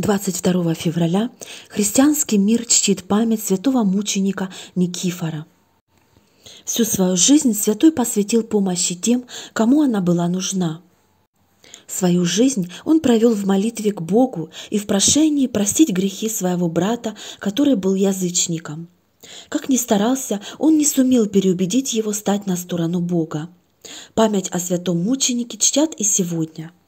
22 февраля христианский мир чтит память святого мученика Никифора. Всю свою жизнь святой посвятил помощи тем, кому она была нужна. Свою жизнь он провел в молитве к Богу и в прошении простить грехи своего брата, который был язычником. Как ни старался, он не сумел переубедить его стать на сторону Бога. Память о святом мученике чтят и сегодня –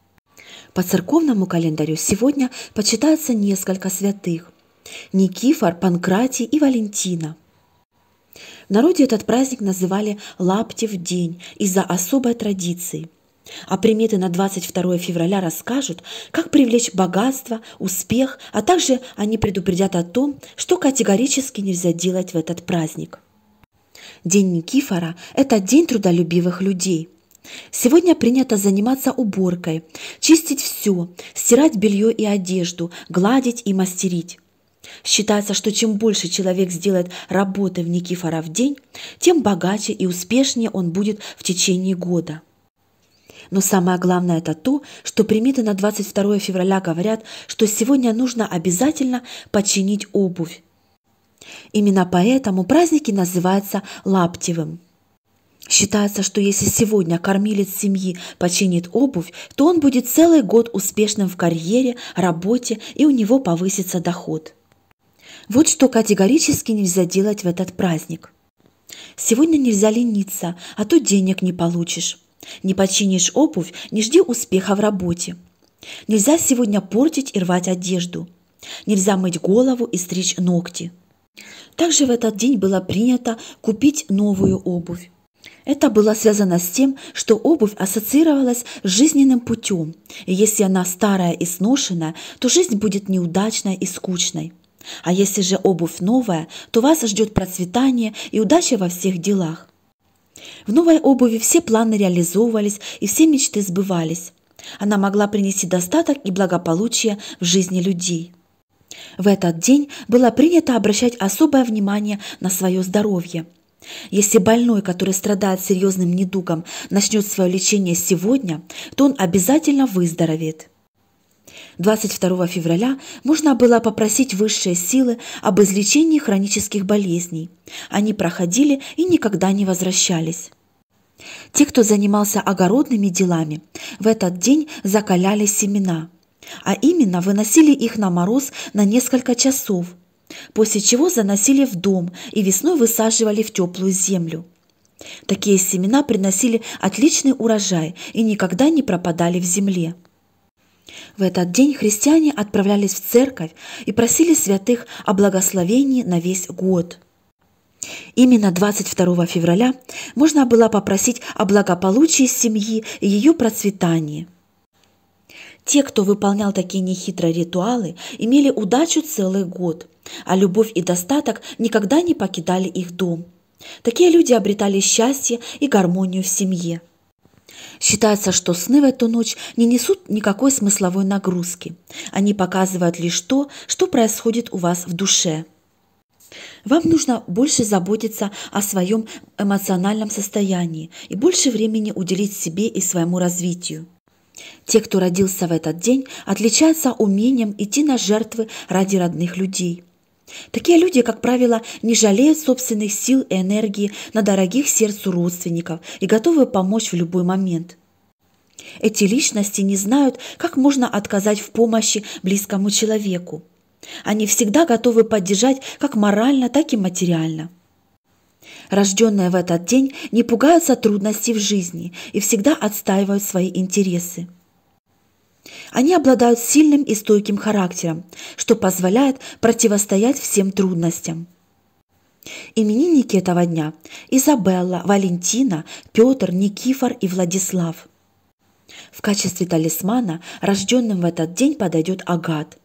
по церковному календарю сегодня почитается несколько святых – Никифор, Панкратий и Валентина. В народе этот праздник называли «Лаптев день» из-за особой традиции. А приметы на 22 февраля расскажут, как привлечь богатство, успех, а также они предупредят о том, что категорически нельзя делать в этот праздник. День Никифора – это день трудолюбивых людей – Сегодня принято заниматься уборкой, чистить все, стирать белье и одежду, гладить и мастерить. Считается, что чем больше человек сделает работы в Никифора в день, тем богаче и успешнее он будет в течение года. Но самое главное это то, что приметы на 22 февраля говорят, что сегодня нужно обязательно починить обувь. Именно поэтому праздники называются лаптевым. Считается, что если сегодня кормилец семьи починит обувь, то он будет целый год успешным в карьере, работе и у него повысится доход. Вот что категорически нельзя делать в этот праздник. Сегодня нельзя лениться, а то денег не получишь. Не починишь обувь, не жди успеха в работе. Нельзя сегодня портить и рвать одежду. Нельзя мыть голову и стричь ногти. Также в этот день было принято купить новую обувь. Это было связано с тем, что обувь ассоциировалась с жизненным путем, и если она старая и сношенная, то жизнь будет неудачной и скучной. А если же обувь новая, то вас ждет процветание и удача во всех делах. В новой обуви все планы реализовывались и все мечты сбывались. Она могла принести достаток и благополучие в жизни людей. В этот день было принято обращать особое внимание на свое здоровье – если больной, который страдает серьезным недугом, начнет свое лечение сегодня, то он обязательно выздоровеет. 22 февраля можно было попросить высшие силы об излечении хронических болезней. Они проходили и никогда не возвращались. Те, кто занимался огородными делами, в этот день закаляли семена, а именно выносили их на мороз на несколько часов – после чего заносили в дом и весной высаживали в теплую землю. Такие семена приносили отличный урожай и никогда не пропадали в земле. В этот день христиане отправлялись в церковь и просили святых о благословении на весь год. Именно 22 февраля можно было попросить о благополучии семьи и ее процветании. Те, кто выполнял такие нехитрые ритуалы, имели удачу целый год, а любовь и достаток никогда не покидали их дом. Такие люди обретали счастье и гармонию в семье. Считается, что сны в эту ночь не несут никакой смысловой нагрузки. Они показывают лишь то, что происходит у вас в душе. Вам нужно больше заботиться о своем эмоциональном состоянии и больше времени уделить себе и своему развитию. Те, кто родился в этот день, отличаются умением идти на жертвы ради родных людей. Такие люди, как правило, не жалеют собственных сил и энергии на дорогих сердцу родственников и готовы помочь в любой момент. Эти личности не знают, как можно отказать в помощи близкому человеку. Они всегда готовы поддержать как морально, так и материально. Рожденные в этот день не пугаются трудностей в жизни и всегда отстаивают свои интересы. Они обладают сильным и стойким характером, что позволяет противостоять всем трудностям. Именинники этого дня – Изабелла, Валентина, Петр, Никифор и Владислав. В качестве талисмана рожденным в этот день подойдет агат.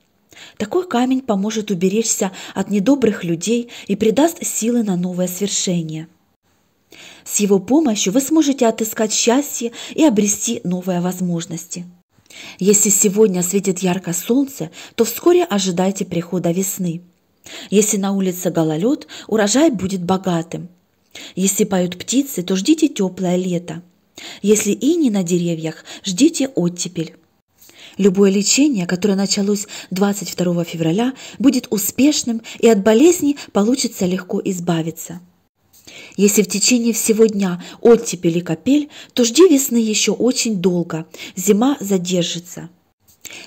Такой камень поможет уберечься от недобрых людей и придаст силы на новое свершение. С его помощью вы сможете отыскать счастье и обрести новые возможности. Если сегодня светит ярко солнце, то вскоре ожидайте прихода весны. Если на улице гололед, урожай будет богатым. Если поют птицы, то ждите теплое лето. Если ини на деревьях, ждите оттепель. Любое лечение, которое началось 22 февраля, будет успешным и от болезни получится легко избавиться. Если в течение всего дня оттепели капель, то жди весны еще очень долго, зима задержится.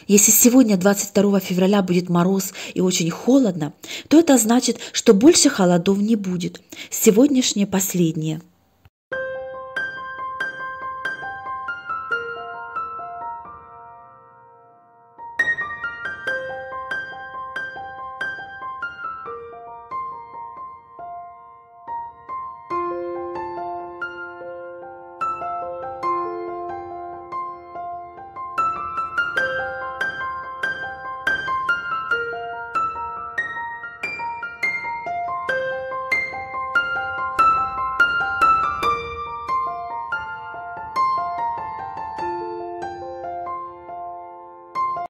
Если сегодня, 22 февраля, будет мороз и очень холодно, то это значит, что больше холодов не будет. Сегодняшнее последнее –